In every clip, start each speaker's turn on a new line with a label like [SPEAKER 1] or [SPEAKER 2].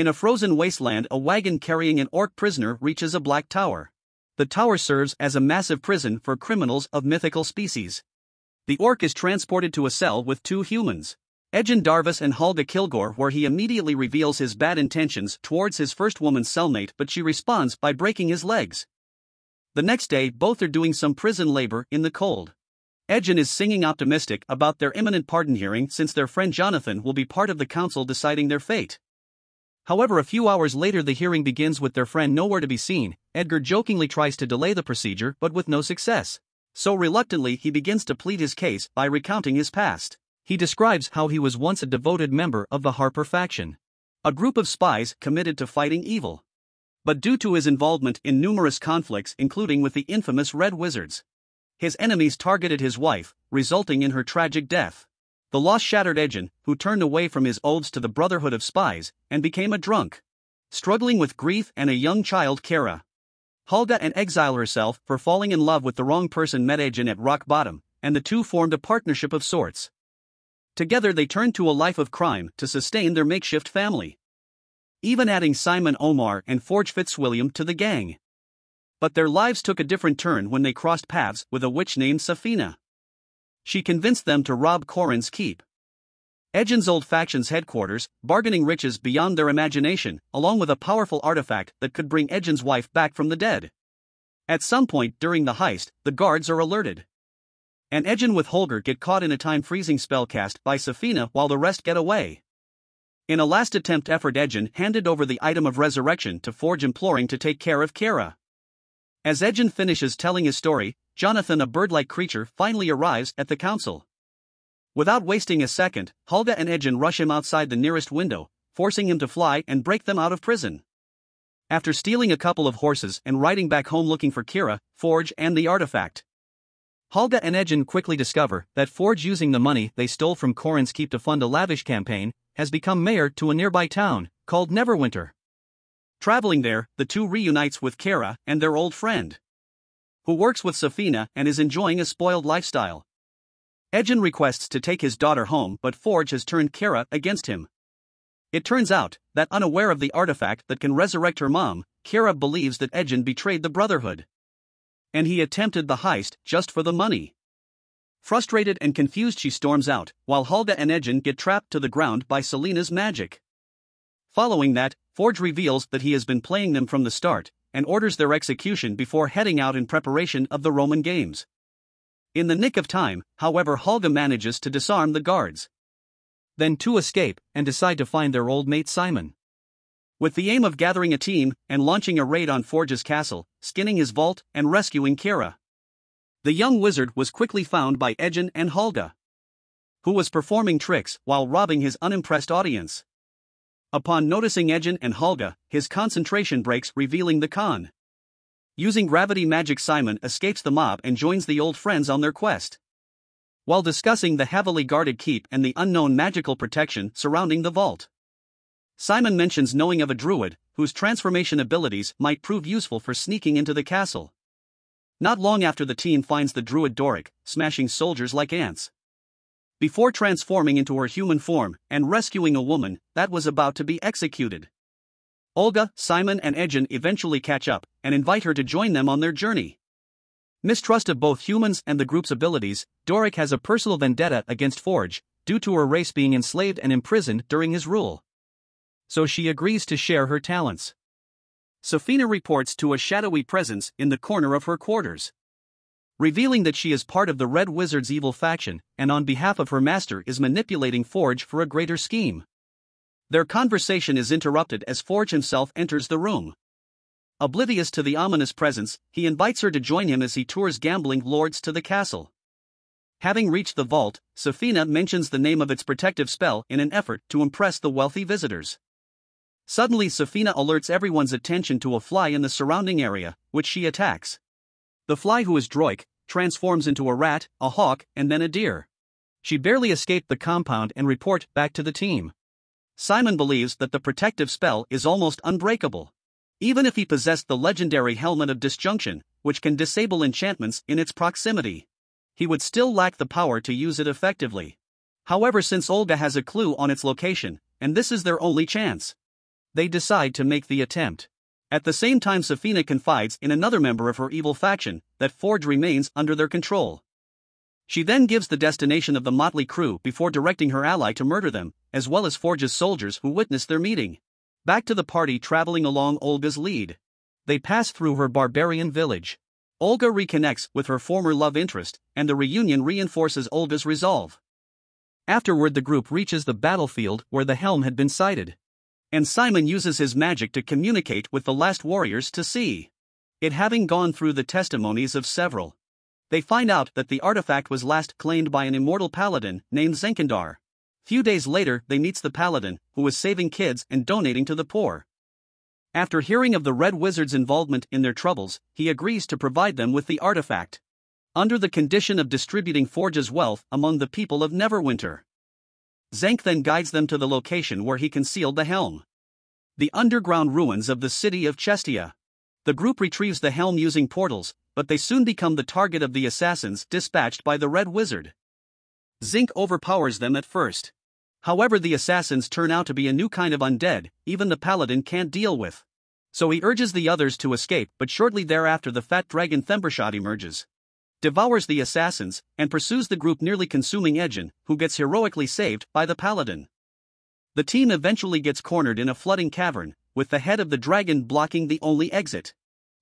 [SPEAKER 1] In a frozen wasteland, a wagon carrying an orc prisoner reaches a black tower. The tower serves as a massive prison for criminals of mythical species. The orc is transported to a cell with two humans. Edgin Darvis and Holga Kilgore, where he immediately reveals his bad intentions towards his first woman's cellmate, but she responds by breaking his legs. The next day, both are doing some prison labor in the cold. Edgin is singing optimistic about their imminent pardon hearing since their friend Jarnathan will be part of the council deciding their fate. However, a few hours later, the hearing begins with their friend nowhere to be seen. Edgin jokingly tries to delay the procedure but with no success. So reluctantly, he begins to plead his case by recounting his past. He describes how he was once a devoted member of the Harper faction, a group of spies committed to fighting evil. But due to his involvement in numerous conflicts, including with the infamous Red Wizards, his enemies targeted his wife, resulting in her tragic death. The lost shattered Edgin, who turned away from his oaths to the Brotherhood of Spies and became a drunk. Struggling with grief and a young child, Kira. Holga and exile herself for falling in love with the wrong person met Edgin at rock bottom, and the two formed a partnership of sorts. Together they turned to a life of crime to sustain their makeshift family. Even adding Simon Aumar and Forge Fitzwilliam to the gang. But their lives took a different turn when they crossed paths with a witch named Sofina she convinced them to rob Corin's keep. Edgin's old faction's headquarters, bargaining riches beyond their imagination, along with a powerful artifact that could bring Edgin's wife back from the dead. At some point during the heist, the guards are alerted. And Edgin with Holga get caught in a time freezing spell cast by Sofina while the rest get away. In a last attempt effort, Edgin handed over the item of resurrection to Forge, imploring to take care of Kira. As Edgin finishes telling his story, Jarnathan, a bird like creature, finally arrives at the council. Without wasting a second, Holga and Edgin rush him outside the nearest window, forcing him to fly and break them out of prison. After stealing a couple of horses and riding back home looking for Kira, Forge, and the artifact, Holga and Edgin quickly discover that Forge, using the money they stole from Corin's keep to fund a lavish campaign, has become mayor to a nearby town called Neverwinter. Traveling there, the two reunites with Kira and their old friend who works with Sofina and is enjoying a spoiled lifestyle. Edgin requests to take his daughter home, but Forge has turned Kira against him. It turns out that, unaware of the artifact that can resurrect her mom, Kira believes that Edgin betrayed the Brotherhood. And he attempted the heist just for the money. Frustrated and confused, she storms out, while Holga and Edgin get trapped to the ground by Selena's magic. Following that, Forge reveals that he has been playing them from the start, and orders their execution before heading out in preparation of the Roman Games. In the nick of time, however, Holga manages to disarm the guards. Then two escape and decide to find their old mate Simon. With the aim of gathering a team and launching a raid on Forge's castle, skinning his vault, and rescuing Kira. The young wizard was quickly found by Edgin and Holga, who was performing tricks while robbing his unimpressed audience. Upon noticing Edgin and Holga, his concentration breaks, revealing the con. Using gravity magic, Simon escapes the mob and joins the old friends on their quest. While discussing the heavily guarded keep and the unknown magical protection surrounding the vault, Simon mentions knowing of a druid whose transformation abilities might prove useful for sneaking into the castle. Not long after the team finds the druid Doric, smashing soldiers like ants before transforming into her human form and rescuing a woman that was about to be executed. Holga, Simon, and Edgin eventually catch up and invite her to join them on their journey. Mistrust of both humans and the group's abilities, Doric has a personal vendetta against Forge due to her race being enslaved and imprisoned during his rule. So she agrees to share her talents. Sofina reports to a shadowy presence in the corner of her quarters revealing that she is part of the Red Wizard's evil faction and on behalf of her master is manipulating Forge for a greater scheme. Their conversation is interrupted as Forge himself enters the room. Oblivious to the ominous presence, he invites her to join him as he tours gambling lords to the castle. Having reached the vault, Sofina mentions the name of its protective spell in an effort to impress the wealthy visitors. Suddenly, Sofina alerts everyone's attention to a fly in the surrounding area, which she attacks. The fly, who is Droik, transforms into a rat, a hawk, and then a deer. She barely escaped the compound and report back to the team. Simon believes that the protective spell is almost unbreakable. Even if he possessed the legendary Helmet of Disjunction, which can disable enchantments in its proximity, he would still lack the power to use it effectively. However, since Holga has a clue on its location, and this is their only chance, they decide to make the attempt. At the same time, Sofina confides in another member of her evil faction that Forge remains under their control. She then gives the destination of the motley crew before directing her ally to murder them, as well as Forge's soldiers who witness their meeting. Back to the party traveling along Holga's lead. They pass through her barbarian village. Holga reconnects with her former love interest, and the reunion reinforces Holga's resolve. Afterward, the group reaches the battlefield where the helm had been sighted and Simon uses his magic to communicate with the last warriors to see. It having gone through the testimonies of several. They find out that the artifact was last claimed by an immortal paladin named Xenk Yendar. Few days later, they meets the paladin, who was saving kids and donating to the poor. After hearing of the Red Wizard's involvement in their troubles, he agrees to provide them with the artifact. Under the condition of distributing Forge's wealth among the people of Neverwinter. Xenk then guides them to the location where he concealed the helm. The underground ruins of the city of Chestia. The group retrieves the helm using portals, but they soon become the target of the assassins dispatched by the Red Wizard. Xenk overpowers them at first. However, the assassins turn out to be a new kind of undead, even the paladin can't deal with. So he urges the others to escape, but shortly thereafter, the fat dragon Themberchaud emerges devours the assassins, and pursues the group nearly consuming Edgin, who gets heroically saved by the paladin. The team eventually gets cornered in a flooding cavern, with the head of the dragon blocking the only exit.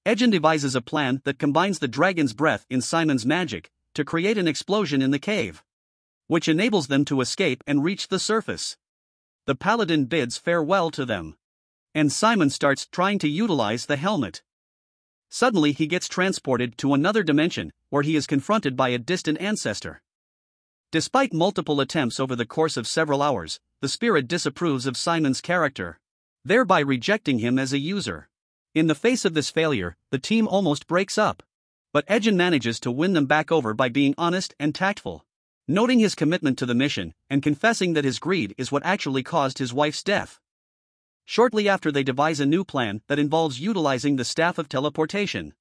[SPEAKER 1] Edgin devises a plan that combines the dragon's breath in Simon's magic to create an explosion in the cave, which enables them to escape and reach the surface. The paladin bids farewell to them. And Simon starts trying to utilize the helmet. Suddenly, he gets transported to another dimension, where he is confronted by a distant ancestor. Despite multiple attempts over the course of several hours, the spirit disapproves of Simon's character, thereby rejecting him as a user. In the face of this failure, the team almost breaks up. But Edgin manages to win them back over by being honest and tactful. Noting his commitment to the mission, and confessing that his greed is what actually caused his wife's death. Shortly after, they devise a new plan that involves utilizing the staff of teleportation.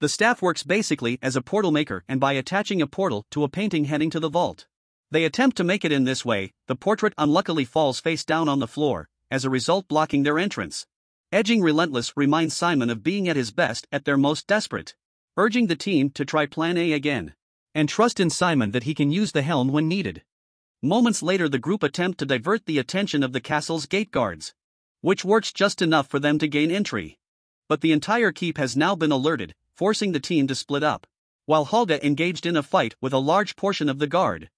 [SPEAKER 1] The staff works basically as a portal maker and by attaching a portal to a painting heading to the vault. They attempt to make it in this way, the portrait unluckily falls face down on the floor, as a result, blocking their entrance. Edgin Relentless reminds Simon of being at his best at their most desperate, urging the team to try Plan A again. And trust in Simon that he can use the helm when needed. Moments later, the group attempt to divert the attention of the castle's gate guards which works just enough for them to gain entry. But the entire keep has now been alerted, forcing the team to split up. While Holga engaged in a fight with a large portion of the guard,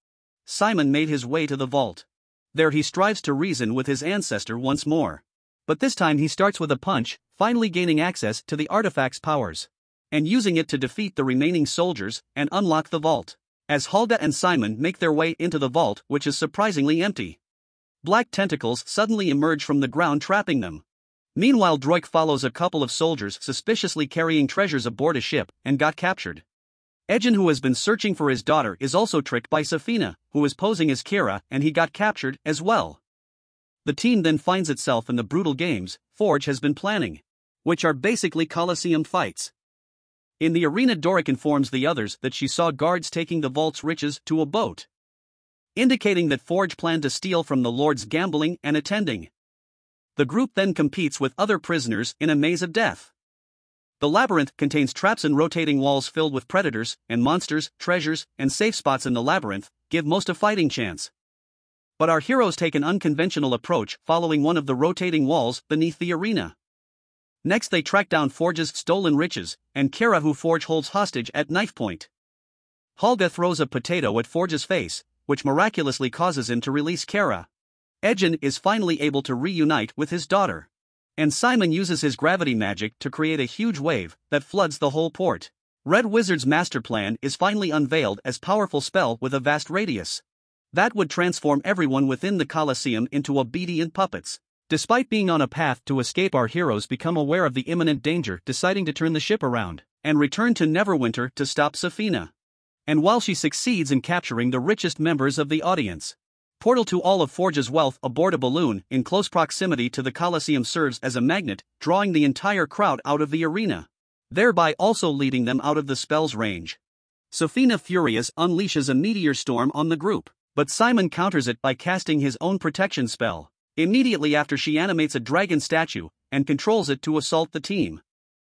[SPEAKER 1] Simon made his way to the vault. There he strives to reason with his ancestor once more. But this time he starts with a punch, finally gaining access to the artifact's powers. And using it to defeat the remaining soldiers and unlock the vault. As Holga and Simon make their way into the vault, which is surprisingly empty black tentacles suddenly emerge from the ground trapping them. Meanwhile, Droik follows a couple of soldiers suspiciously carrying treasures aboard a ship and got captured. Edgin, who has been searching for his daughter, is also tricked by Sofina, who is posing as Kira, and he got captured as well. The team then finds itself in the brutal games Forge has been planning, which are basically Colosseum fights. In the arena, Doric informs the others that she saw guards taking the vault's riches to a boat indicating that Forge planned to steal from the Lord's gambling and attending. The group then competes with other prisoners in a maze of death. The labyrinth contains traps and rotating walls filled with predators and monsters, treasures, and safe spots in the labyrinth give most a fighting chance. But our heroes take an unconventional approach following one of the rotating walls beneath the arena. Next, they track down Forge's stolen riches and Kira, who Forge holds hostage at knife point. Holga throws a potato at Forge's face, which miraculously causes him to release Kira. Edgin is finally able to reunite with his daughter. And Simon uses his gravity magic to create a huge wave that floods the whole port. Red Wizard's master plan is finally unveiled as powerful spell with a vast radius. That would transform everyone within the Colosseum into obedient puppets. Despite being on a path to escape, our heroes become aware of the imminent danger, deciding to turn the ship around and return to Neverwinter to stop Sofina and while she succeeds in capturing the richest members of the audience. Portal to all of Forge's wealth aboard a balloon in close proximity to the Colosseum serves as a magnet, drawing the entire crowd out of the arena, thereby also leading them out of the spell's range. Sofina Furious unleashes a meteor storm on the group, but Simon counters it by casting his own protection spell, Immediately after she animates a dragon statue and controls it to assault the team.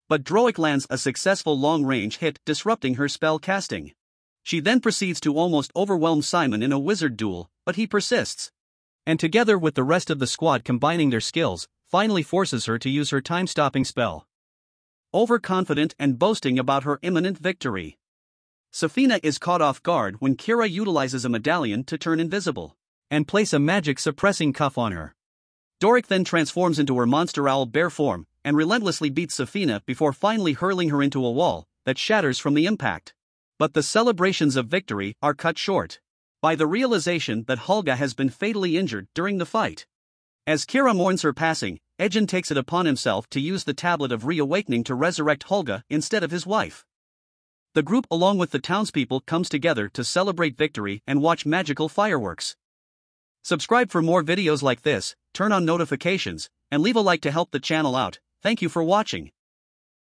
[SPEAKER 1] But Droick lands a successful long-range hit disrupting her spell casting. She then proceeds to almost overwhelm Simon in a wizard duel, but he persists. And together with the rest of the squad combining their skills, finally forces her to use her time-stopping spell. Overconfident and boasting about her imminent victory. Sofina is caught off guard when Kira utilizes a medallion to turn invisible and place a magic suppressing cuff on her. Doric then transforms into her monster owl bear form and relentlessly beats Sofina before finally hurling her into a wall that shatters from the impact. But the celebrations of victory are cut short by the realization that Holga has been fatally injured during the fight. As Kira mourns her passing, Edgin takes it upon himself to use the Tablet of Reawakening to resurrect Holga instead of his wife. The group, along with the townspeople, comes together to celebrate victory and watch magical fireworks. Subscribe for more videos like this, turn on notifications, and leave a like to help the channel out. Thank you for watching.